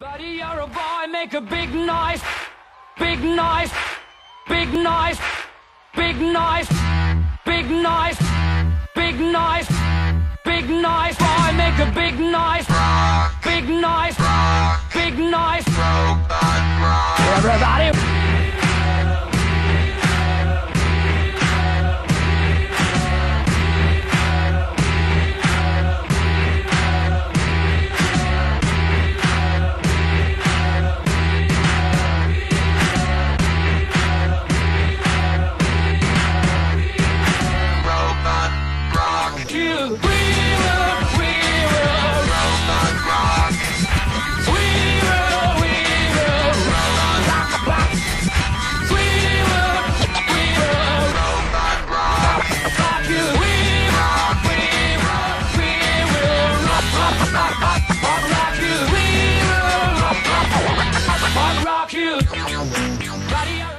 Buddy, you're a boy, make a big noise. Big noise. Big noise. Big noise. Big noise. Big noise. Big noise. Boy, make a big noise. Big noise. Big noise. Everybody. You.